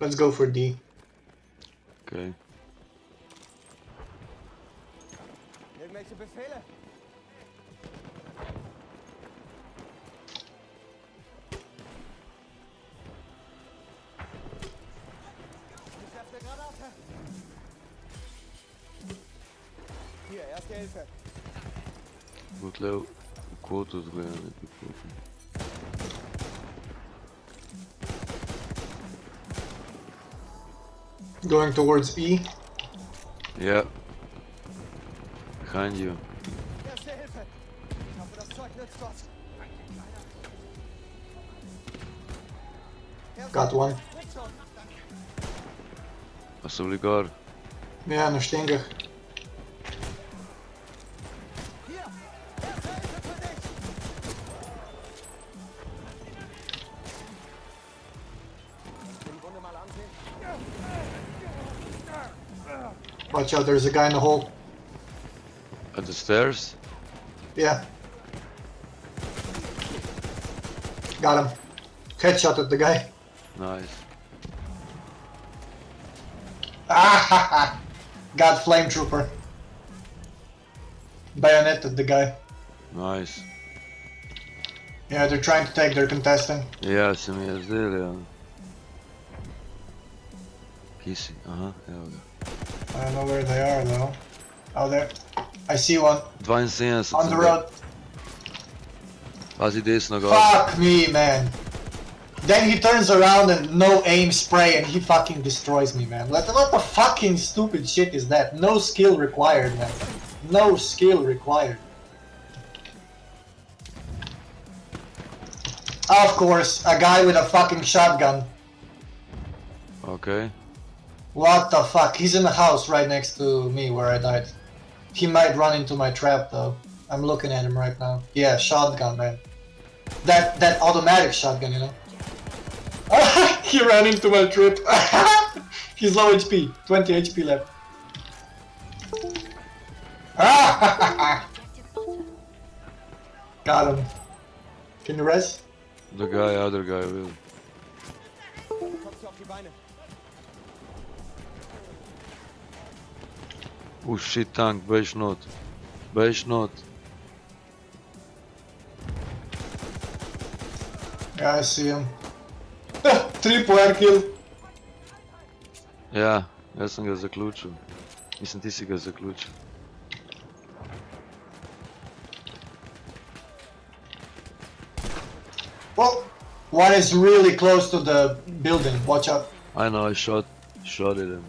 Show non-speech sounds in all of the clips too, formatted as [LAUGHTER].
Let's go for D. Okay. Hier, erste Hilfe. Good Leo. Quotas ganhando aqui, Going towards E. Yeah. Behind you. Erste Hilfe. Ich hoffe, das Zeug nützt Watch out, there's a guy in the hole. At the stairs? Yeah. Got him. Headshot at the guy. Nice. Ah ha ha! Got flame trooper. Bayoneted the guy. Nice. Yeah, they're trying to take their contestant. Ja sam je zdel, ja. Kisi, aha, evo ga. I don't know where they are though. Oh, there. I see one 72 on the road. Pazi desno gor. Fuck me, man. Then he turns around and no aim spray and he fucking destroys me, man. What, what the fucking stupid shit is that? No skill required, man. No skill required. Of course, a guy with a fucking shotgun. Okay. What the fuck? He's in the house right next to me where I died. He might run into my trap though. I'm looking at him right now. Yeah, shotgun, man. That that automatic shotgun, you know. [LAUGHS] he ran into my trip. [LAUGHS] He's low HP, 20 HP left. [LAUGHS] Got him. Can you rest? The guy, other guy will. Oh shit, tank, bež not. Bež not. Yeah, I see him. [LAUGHS] Triple air kill. Ja, jaz sem ga zaključil. Mislim, ti si ga zaključil. Well, one is really close to the building. Watch out. I know, I shot, shot at him.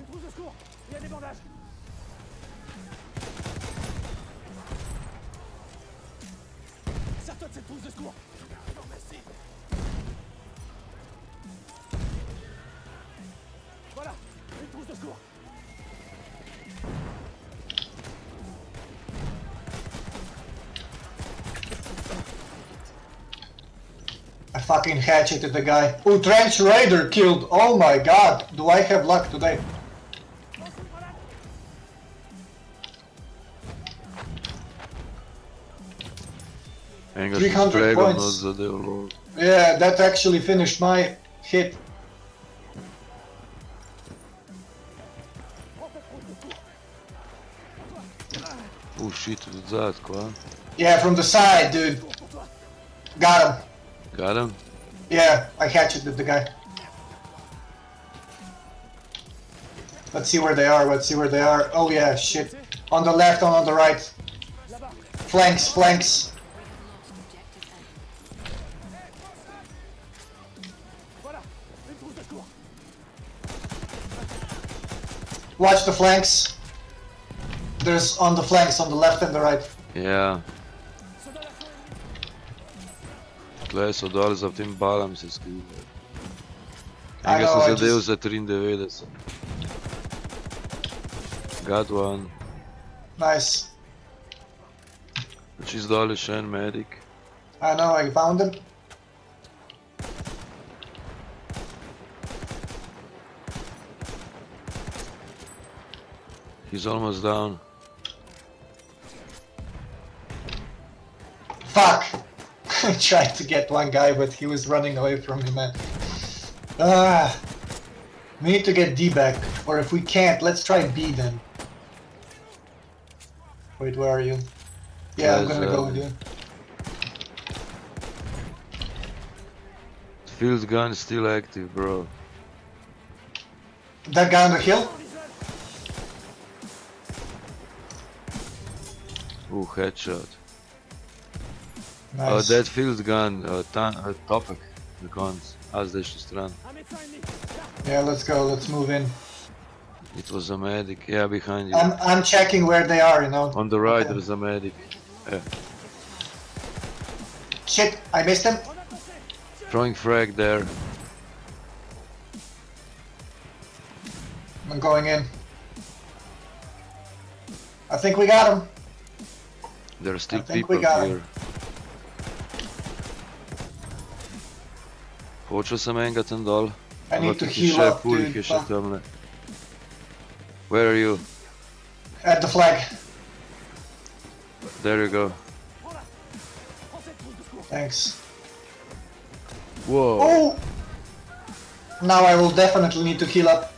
I fucking hatcheted the guy. Oh, Trench Raider killed. Oh my god. Do I have luck today? Enega 300 sem stregel not points. Yeah, that actually finished my hit. Oh shit, od zad, kva? Yeah, from the side, dude. Got him. Got him? Yeah, I hatcheted the guy. Let's see where they are. Let's see where they are. Oh yeah, shit. On the left, and on the right. Flanks, flanks. Voilà, une trousse de secours. Watch the flanks. There's on the flanks, on the left and the right. Yeah. Tle so dol za tem balom se skrivajo. I Enega sem zadev just- za 93. Got one. Nice. Čist dol je še en medic. I know, I found him. He's almost down. Fuck. [LAUGHS] I tried to get one guy, but he was running away from me, man. Ah, we need to get D back, or if we can't, let's try B then. Wait, where are you? Yeah, I'm gonna go with you. Field gun still active, bro. That guy on the hill? Ooh, headshot. Nice. Uh, that field gun. gone, uh, uh, topic, the as they should run. Yeah, let's go, let's move in. It was a medic, yeah, behind you. I'm, I'm checking where they are, you know. On the right, okay. there's a medic. Yeah. Shit, I missed him. Throwing frag there. I'm going in. I think we got him. There are still people here. Him. Počeo sam enga tam dol. I need to heal še up, pulih dude. je še Fuck. Where are you? At the flag. There you go. Thanks. Whoa. Oh! Now I will definitely need to heal up.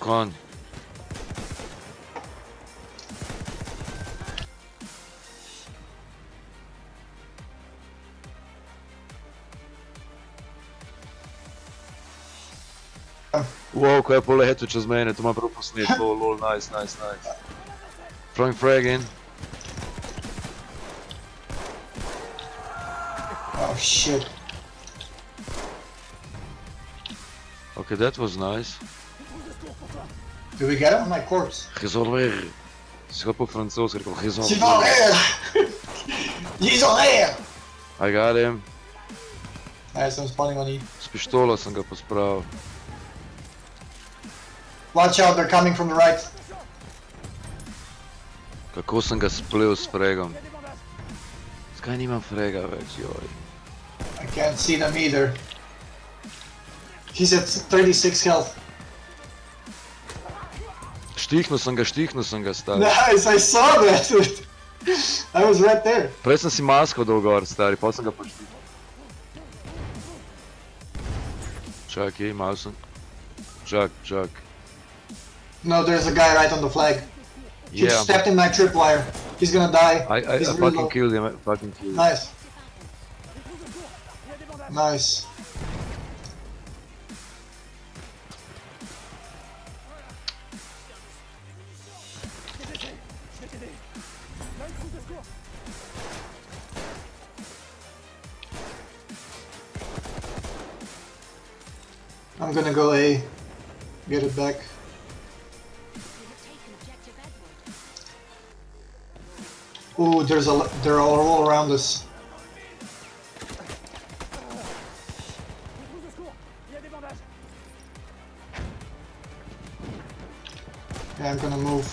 Kon. Wow, ko je poletel čez mene, to ima prav posnet, lol, lol, nice, nice, nice. Throwing frag in. Oh shit. Okay, that was nice. Did we get him? My corpse. Gesolver. Schap op Frans, ik wil She's on gesolver. air! He's on air! [LAUGHS] I got him. Nice, I'm spawning on E. S pištolo sem ga pospravil. Watch out, they're coming from the right. Kako sem ga splel s fregom. Zakaj nimam frega več, joj. I can't see them either. He's at 36 health. Štihnil sem ga, štihnil sem ga, stari. Nice, I saw that, dude. [LAUGHS] I was right there. Prej sem si masko dal gor, stari, pa sem ga poštihnil. Čakaj, malo sem... Čak, čak. No, there's a guy right on the flag. He Yeah, stepped in my tripwire. He's gonna die. I, I, I fucking reload. killed him, I fucking killed him. Nice. Nice. I'm gonna go A. Get it back. Ooh, there's a They're all, all around us. Yeah, I'm gonna move.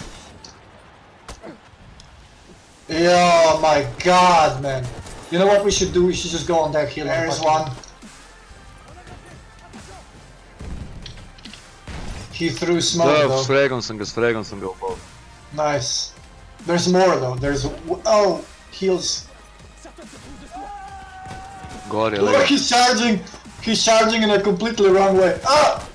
Yeah, oh my god, man. You know what we should do? We should just go on that hill. There's one. He threw smoke Da, though. s fregom sem ga, s fregom sem ga upal. Nice. There's more though. There's oh heals. Je, Look, he's charging. He's charging in a completely wrong way. Ah!